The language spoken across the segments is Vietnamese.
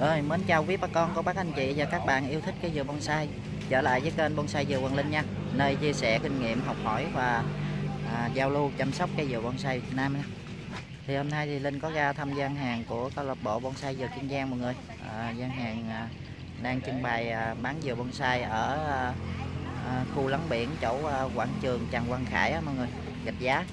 Rồi, mến chào quý bà con, cô bác anh chị và các bạn yêu thích cái dừa bonsai. Trở lại với kênh Bonsai Dừa Quang Linh nha. Nơi chia sẻ kinh nghiệm, học hỏi và à, giao lưu chăm sóc cây dừa bonsai Việt Nam nha. Thì hôm nay thì Linh có ra thăm gian hàng của câu lạc bộ bonsai dừa Kiên Giang mọi người. À, Gian hàng à, đang trưng bày à, bán dừa bonsai ở à, à, khu lắng biển chỗ à, quảng trường Trần Quang Khải á mọi người. Gạch giá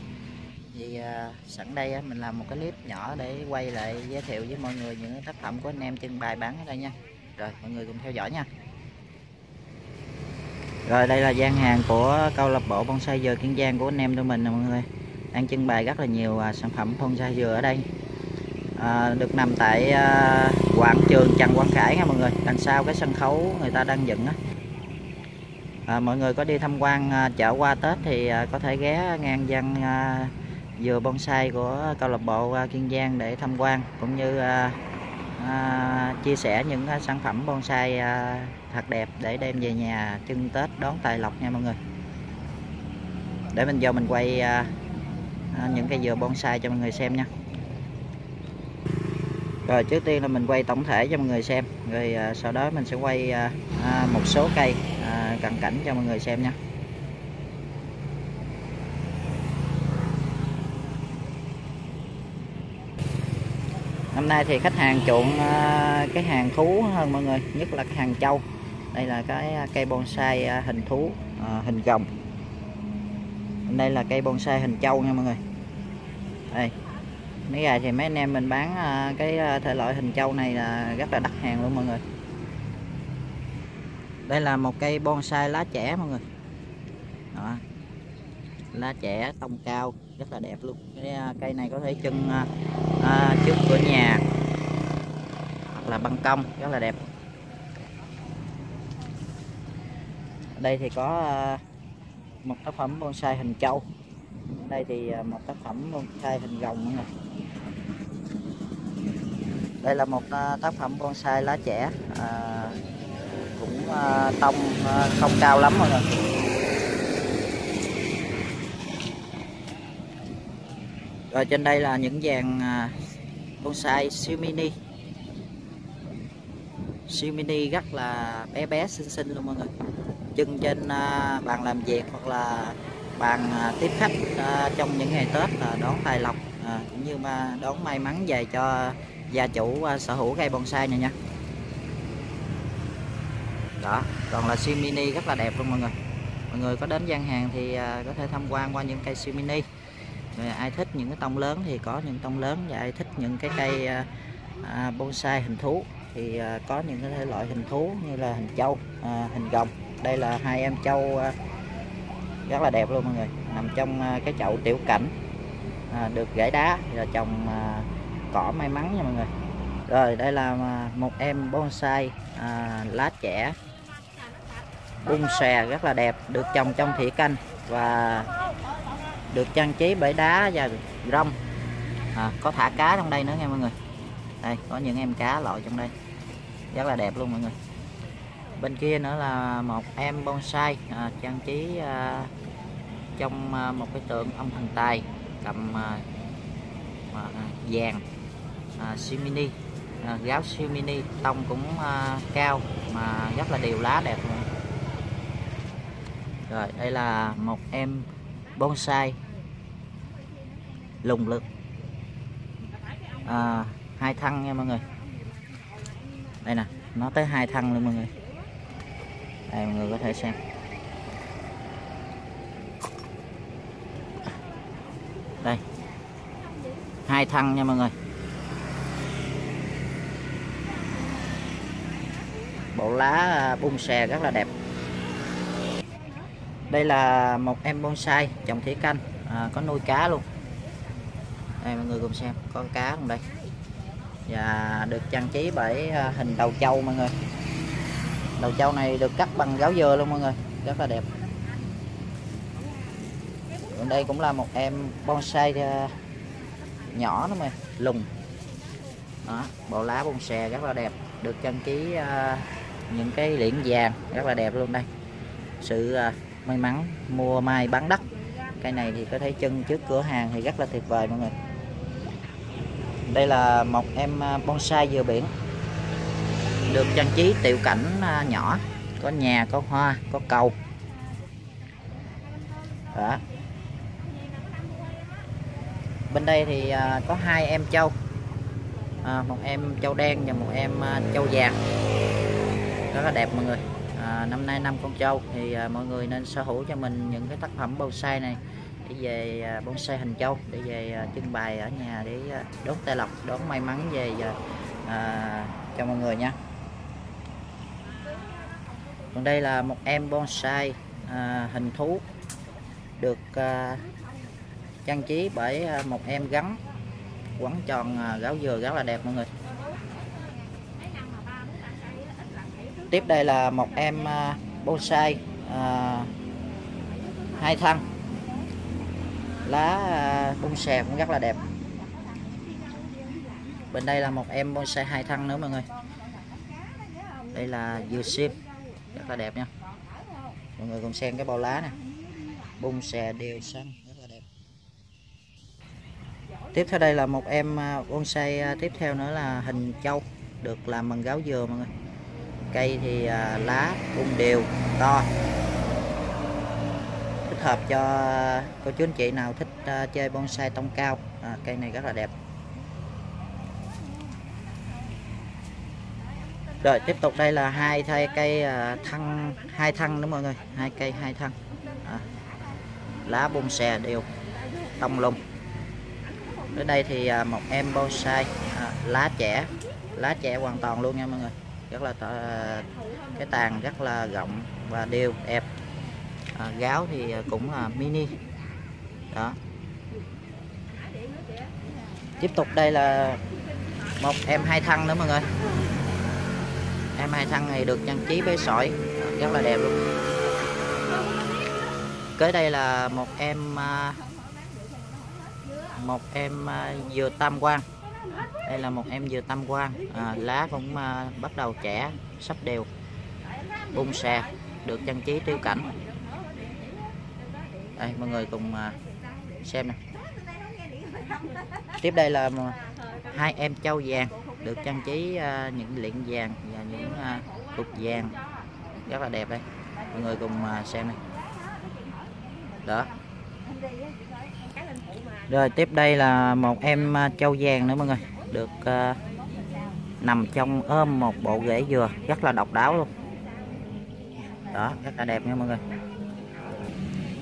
thì uh, à, sẵn đây uh, mình làm một cái clip nhỏ để quay lại giới thiệu với mọi người những tác phẩm của anh em trưng bày bán ở đây nha. Rồi mọi người cùng theo dõi nha. Rồi đây là gian hàng của câu lạc bộ bonsai dừa kiên giang của anh em tụi mình nè mọi người. Đang trưng bày rất là nhiều uh, sản phẩm bonsai dừa ở đây. À, được nằm tại à, quảng trường trần quang khải nha mọi người. Đằng sau cái sân khấu người ta đang dựng á. À, mọi người có đi tham quan à, chợ qua tết thì à, có thể ghé ngang gian à, dừa bonsai của câu lạc bộ à, Kiên Giang để tham quan cũng như à, à, chia sẻ những à, sản phẩm bonsai à, thật đẹp để đem về nhà trưng Tết đón tài lộc nha mọi người. Để mình vô mình quay à, à, những cây dừa bonsai cho mọi người xem nha. Rồi trước tiên là mình quay tổng thể cho mọi người xem. Rồi à, sau đó mình sẽ quay à, à một số cây à, cận cảnh cho mọi người xem nha. Năm nay thì khách hàng chuộng ờ, cái hàng thú hơn mọi người nhất là cái hàng châu đây là cái ờ, cây bonsai ờ, hình thú à, hình rồng đây là cây bonsai hình châu nha mọi người. Đây. Mấy gài thì mấy anh em mình bán cái thể loại hình châu này là rất là đắt hàng luôn mọi người. Đây là một cây bonsai lá trẻ mọi người. Đó lá trẻ tông cao rất là đẹp luôn. Cái à, cây này có thể chân à, à, trước cửa nhà hoặc là ban công rất là đẹp. Ở đây thì có à, một tác phẩm bonsai hình châu đây thì à, một tác phẩm bonsai hình rồng nữa này. đây là một à, tác phẩm bonsai lá trẻ à, cũng à, tông à, không cao lắm mọi người rồi trên đây là những dàn à, bonsai siêu mini. Siêu mini rất là bé bé xinh xinh luôn mọi người. Chân trên à, bàn làm việc hoặc là bàn à, tiếp khách trong những ngày Tết là đón tài lộc à, cũng như mà đón may mắn về cho gia chủ sở hữu cây bonsai này nha. Đó còn là siêu mini rất là đẹp luôn mọi người. Mọi người có đến gian hàng thì có thể tham quan qua những cây siêu mini rồi ai thích những cái tông lớn thì có những tông lớn và ai thích những cái cây à, à bonsai hình thú thì à, có những cái thể loại hình thú như là hình châu à, hình rồng đây là hai em châu à, rất là đẹp luôn mọi người. Nằm trong à, cái chậu tiểu cảnh à, được gãy đá và là trồng à, cỏ may mắn nha mọi người. Rồi đây là à, một em bonsai à, lá trẻ bung xòe rất là đẹp được trồng trong thủy canh và được trang trí bởi đá và rong à, có thả cá trong đây nữa nha mọi người. Đây có những em cá lội trong đây. Rất là đẹp luôn mọi người. Bên kia nữa là một em bonsai à, trang trí à, trong à, một cái tượng ông thần tài cầm à, à, vàng à, siêu mini à, gáo siêu mini tông cũng à, cao mà rất là đều lá đẹp luôn. Rồi đây là một em bonsai. Lùng lực. À, hai thân nha mọi người. Đây nè nó tới hai thân luôn mọi người. Đây mọi người có thể xem. Đây. Hai thân nha mọi người. Bộ lá à, bung xe rất là đẹp đây là một em bonsai trồng thủy canh. À, có nuôi cá luôn. Đây mọi người cùng xem có cá trong đây. Và được trang trí bởi à, hình đầu trâu mọi người. Đầu trâu này được cắt bằng gáo dừa luôn mọi người rất là đẹp. Còn đây cũng là một em bonsai à, nhỏ nữa mà lùng. Đó bộ lá bonsai rất là đẹp được trang trí à, những cái liễn vàng rất là đẹp luôn đây. Sự may mắn mua mai bán đất. Cây này thì có thể chân trước cửa hàng thì rất là tuyệt vời mọi người. Đây là một em à, bonsai dừa biển. Được trang trí tiểu cảnh à, nhỏ. Có nhà có hoa có cầu. Đó. Bên đây thì à, có hai em châu à, một em châu đen và một em châu vàng. Rất là đẹp mọi người à, năm nay năm con trâu. Thì à, mọi người nên sở hữu cho mình những cái tác phẩm bonsai này để về à, bonsai hình trâu để về à, trưng bày ở nhà để à, đốt tay lộc đón may mắn về à, à, cho mọi người nha. Còn đây là một em bonsai à, hình thú được à, trang trí bởi à, một em gắn quấn tròn à, gáo dừa rất là đẹp mọi người. Tiếp đây là một em à, bonsai à, hai thân lá à, bông xè cũng rất là đẹp. Bên đây là một em bonsai hai thân nữa mọi người. Đây là dừa sim rất là đẹp nha. Mọi người cùng xem cái bao lá nè. Bông xè đều xanh rất là đẹp. Tiếp theo đây là một em à, bonsai tiếp theo nữa là hình châu được làm bằng gáo dừa mọi người cây thì à, lá bung đều to. Thích hợp cho cô chú anh chị nào thích à, chơi bonsai tông cao. À, cây này rất là đẹp. Rồi tiếp tục đây là hai thay cây à, thân hai thân đúng mọi người. Hai cây hai thân à, lá bông xè đều tông lung ở đây thì một em bonsai. À, lá trẻ lá trẻ hoàn toàn luôn nha mọi người rất là cái tàn rất là rộng và đều đẹp. À, gáo thì cũng là mini. Đó. Tiếp tục đây là một em hai thân nữa mọi người. Em hai thân này được trang trí với sỏi rất là đẹp luôn. Kế đây là một em à, một em à, dừa tam quan đây là một em dừa tam quan. À, lá cũng à, bắt đầu trẻ sắp đều. Bung xè được trang trí tiêu cảnh. Đây mọi người cùng à, xem nè. Tiếp đây là hai em châu vàng được trang trí à, những liện vàng và những à, cục vàng. Rất là đẹp đây. Mọi người cùng à, xem này đó rồi tiếp đây là một em à, châu vàng nữa mọi người. Được uh, nằm trong ôm một bộ ghế dừa. Rất là độc đáo luôn. Đó rất là đẹp nha mọi người.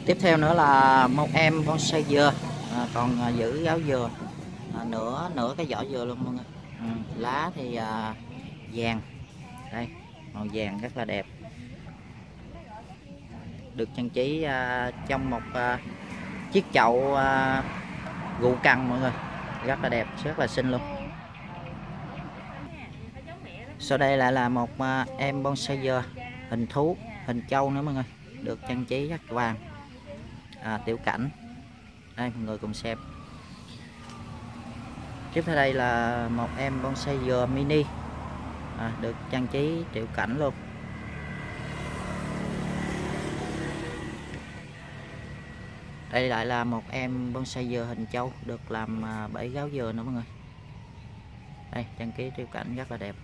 Tiếp theo nữa là một em bonsai dừa. À, còn uh, giữ gáo dừa. À, nửa nửa cái vỏ dừa luôn mọi người. Ừ, lá thì à, vàng. Đây màu vàng rất là đẹp. Được trang trí à, trong một à, chiếc chậu à, gụ cằn mọi người. Rất là đẹp rất là xinh luôn. Sau đây lại là một à, em bonsai dừa hình thú hình trâu nữa mọi người. Được trang trí rất vàng. À, tiểu cảnh. Đây mọi người cùng xem. Tiếp theo đây là một em bonsai dừa mini. À, được trang trí tiểu cảnh luôn. Đây lại là một em bonsai dừa hình châu được làm à, bẫy gáo dừa nữa mọi người. Đây trang trí tiêu cảnh rất là đẹp.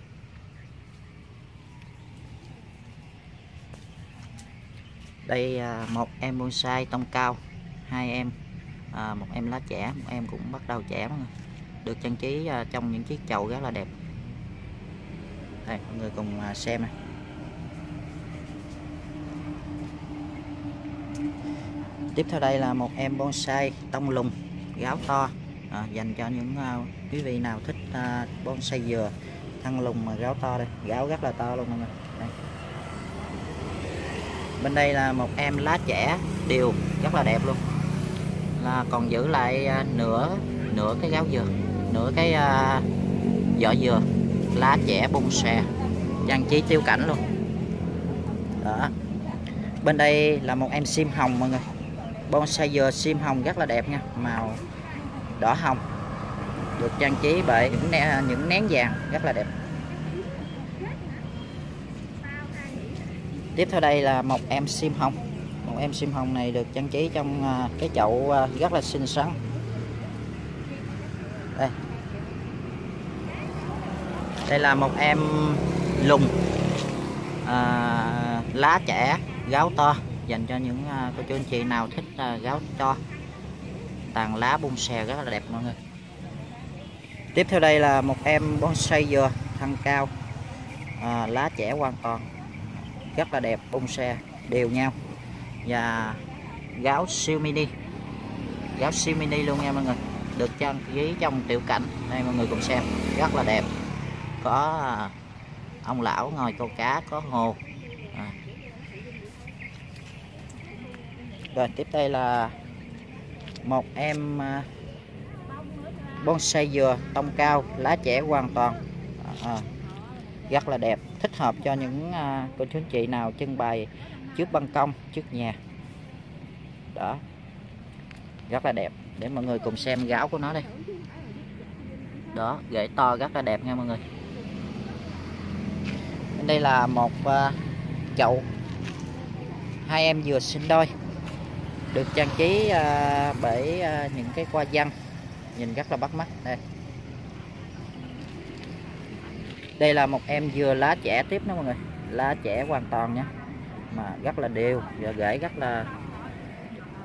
Đây à, một em bonsai tông cao hai em à, một em lá trẻ một em cũng bắt đầu trẻ mọi người. Được trang trí à, trong những chiếc chậu rất là đẹp. Đây mọi người cùng xem này. Tiếp theo đây là một em bonsai tông lùng gáo to à, dành cho những uh, quý vị nào thích uh, bonsai dừa thân lùng mà gáo to đây. Gáo rất là to luôn mọi người. Đây. bên đây là một em lá trẻ đều rất là đẹp luôn. Là còn giữ lại uh, nửa nửa cái gáo dừa nửa cái uh, vỏ dừa lá trẻ bung xè trang trí tiêu cảnh luôn. Đó. Bên đây là một em sim hồng mọi người bonsai dừa sim hồng rất là đẹp nha. Màu đỏ hồng. Được trang trí bởi những nén, những nén vàng rất là đẹp. Tiếp theo đây là một em sim hồng. Một em sim hồng này được trang trí trong à, cái chậu à, rất là xinh xắn. Đây. Đây là một em lùng à, lá trẻ gáo to dành cho những à, cô chú anh chị nào thích à, gáo cho tàn lá bonsai xè rất là đẹp mọi người. Tiếp theo đây là một em bonsai dừa thân cao à, lá trẻ hoàn toàn rất là đẹp bonsai đều nhau. Và gáo siêu mini gáo siêu mini luôn nha mọi người được trang trí trong tiểu cảnh đây mọi người cùng xem rất là đẹp. Có à, ông lão ngồi câu cá có hồ à rồi tiếp đây là một em à, bonsai dừa tông cao lá trẻ hoàn toàn. À, à, rất là đẹp thích hợp cho những à, cô chú anh chị nào trưng bày trước ban công trước nhà. Đó rất là đẹp để mọi người cùng xem gáo của nó đây. Đó rễ to rất là đẹp nha mọi người. Đây là một à, chậu. Hai em vừa sinh đôi được trang trí ờ, bởi ờ, những cái hoa văn. Nhìn rất là bắt mắt. Đây. Đây là một em dừa lá trẻ tiếp đó mọi người. Lá trẻ hoàn toàn nha. Mà rất là đều và rễ rất là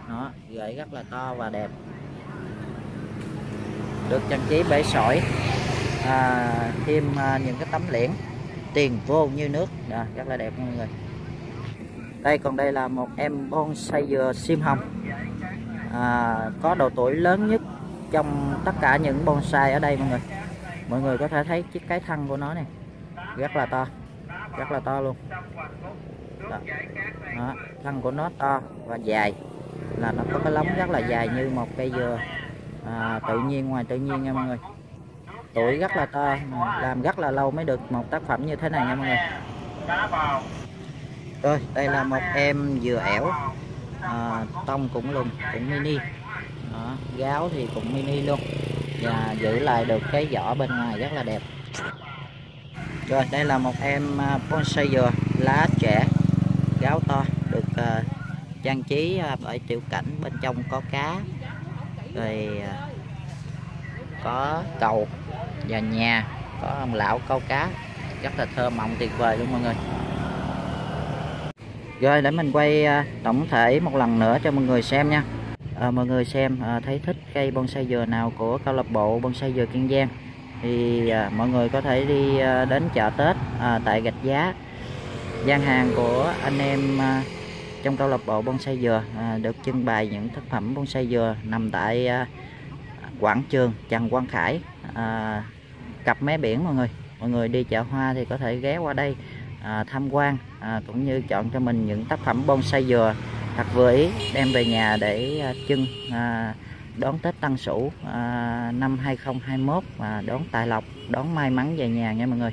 nó rễ rất là to và đẹp. Được trang trí bể sỏi. À, thêm à, những cái tấm liễn. Tiền vô như nước. Đó, rất là đẹp mọi người đây còn đây là một em bonsai dừa sim hồng. À, có độ tuổi lớn nhất trong tất cả những bonsai ở đây mọi người. Mọi người có thể thấy chiếc cái thân của nó này. Rất là to. Rất là to luôn. Đó. Đó, thân của nó to và dài. Là nó có cái lóng rất là dài như một cây dừa. À, tự nhiên ngoài tự nhiên nha mọi người. Tuổi rất là to làm rất là lâu mới được một tác phẩm như thế này nha mọi người rồi đây là một em dừa ẻo. À, tông cũng lùn cũng mini. Đó, gáo thì cũng mini luôn. Và giữ lại được cái vỏ bên ngoài rất là đẹp. Rồi đây là một em à, bonsai dừa lá trẻ gáo to được uh, trang trí à, bởi tiểu cảnh bên trong có cá. Rồi uh, có cầu và nhà có ông lão câu cá. Rất là thơ mộng tuyệt vời luôn mọi người rồi để mình quay à, tổng thể một lần nữa cho mọi người xem nha. À, mọi người xem à, thấy thích cây bonsai dừa nào của câu lạc bộ bonsai dừa Kiên Giang thì à, mọi người có thể đi à, đến chợ Tết à, tại gạch giá gian hàng của anh em à, trong câu lạc bộ bonsai dừa à, được trưng bày những tác phẩm bonsai dừa nằm tại à, quảng trường Trần Quang Khải à, cặp mé biển mọi người. Mọi người đi chợ hoa thì có thể ghé qua đây à, tham quan à, cũng như chọn cho mình những tác phẩm bonsai dừa thật vừa ý đem về nhà để à, trưng à, đón Tết Tân Sửu à, năm 2021 và đón tài lộc đón may mắn về nhà nha mọi người.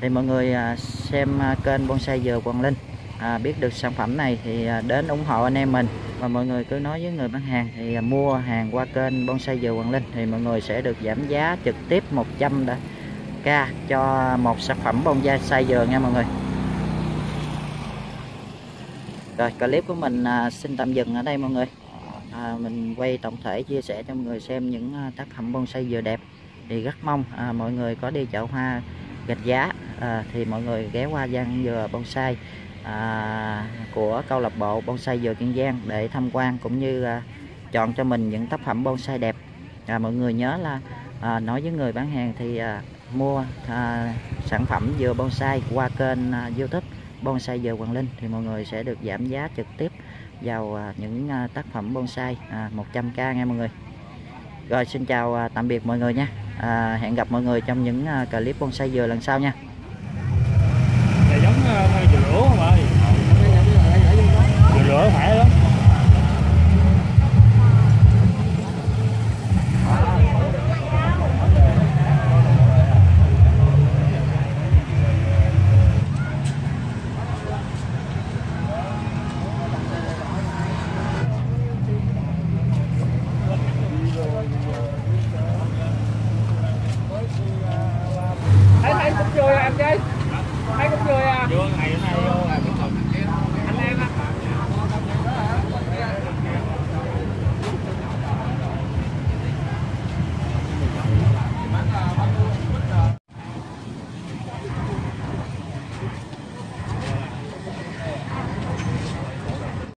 Thì mọi người à, xem à, kênh bonsai dừa Quang Linh à, biết được sản phẩm này thì à, đến ủng hộ anh em mình. Và mọi người cứ nói với người bán hàng thì mua hàng qua kênh bonsai dừa Quang Linh thì mọi người sẽ được giảm giá trực tiếp 100 đã ca cho một sản phẩm bonsai dừa nha mọi người rồi clip của mình à, xin tạm dừng ở đây mọi người. À, mình quay tổng thể chia sẻ cho mọi người xem những à, tác phẩm bonsai dừa đẹp thì rất mong à, mọi người có đi chợ hoa gạch giá à, thì mọi người ghé qua gian dừa bonsai à, của câu lạc bộ bonsai dừa kiên giang để tham quan cũng như à, chọn cho mình những tác phẩm bonsai đẹp. À, mọi người nhớ là à, nói với người bán hàng thì à, mua à, sản phẩm dừa bonsai qua kênh à, youtube bonsai dừa Quảng Linh thì mọi người sẽ được giảm giá trực tiếp vào những tác phẩm bonsai 100k nha mọi người rồi xin chào tạm biệt mọi người nha à, hẹn gặp mọi người trong những clip bonsai dừa lần sau nha giống dừa lửa không ơi dừa lửa phải đó